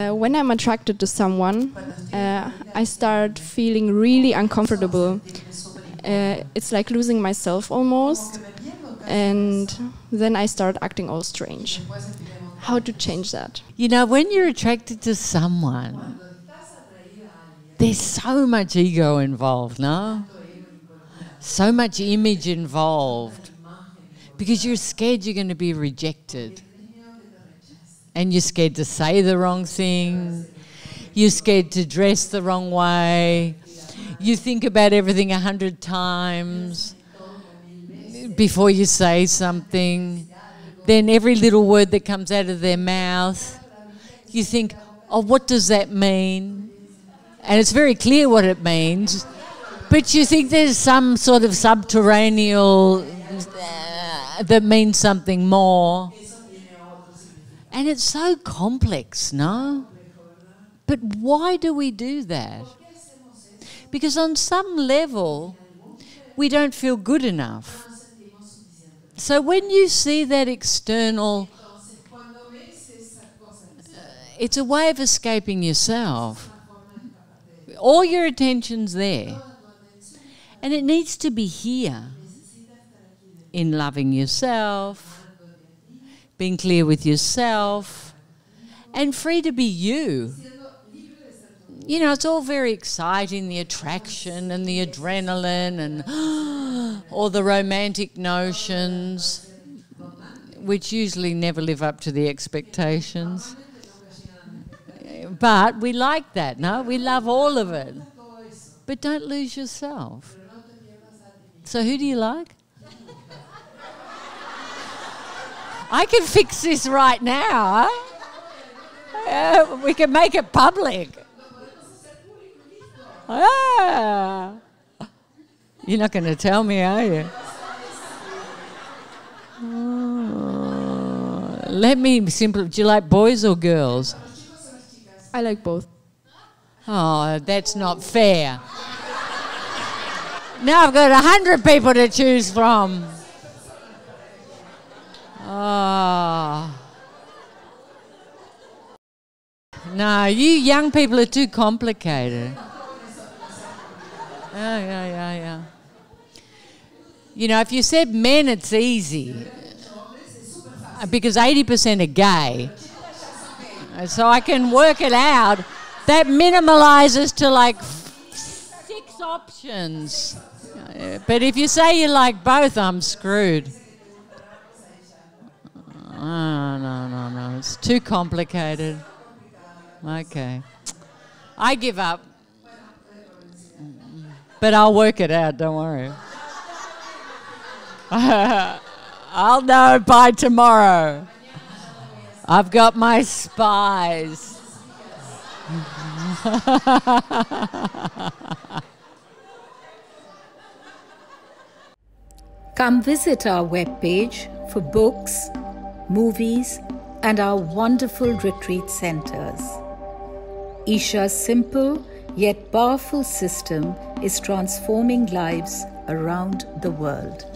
Uh, when I'm attracted to someone, uh, I start feeling really uncomfortable. Uh, it's like losing myself almost, and then I start acting all strange. How to change that? You know, when you're attracted to someone, there's so much ego involved, no? So much image involved. Because you're scared you're going to be rejected. And you're scared to say the wrong thing. You're scared to dress the wrong way. You think about everything a hundred times before you say something. Then every little word that comes out of their mouth, you think, oh, what does that mean? And it's very clear what it means. But you think there's some sort of subterranean uh, that means something more. And it's so complex, no? But why do we do that? Because on some level, we don't feel good enough. So when you see that external, uh, it's a way of escaping yourself. All your attention's there. And it needs to be here in loving yourself being clear with yourself, and free to be you. You know, it's all very exciting the attraction and the adrenaline and all the romantic notions, which usually never live up to the expectations. But we like that, no? We love all of it. But don't lose yourself. So, who do you like? I can fix this right now. Huh? Uh, we can make it public. Ah. You're not going to tell me, are you? Oh. Let me simply. Do you like boys or girls? I like both. Oh, that's not fair. now I've got a hundred people to choose from. Ah. Oh. No, you young people are too complicated. Yeah, yeah, yeah, yeah. You know, if you said men, it's easy. Because 80% are gay. So I can work it out. That minimalizes to like six options. But if you say you like both, I'm screwed. Oh, no, no, no. It's too complicated. Okay. I give up. But I'll work it out, don't worry. I'll know by tomorrow. I've got my spies. Come visit our webpage for books movies, and our wonderful retreat centers. Isha's simple yet powerful system is transforming lives around the world.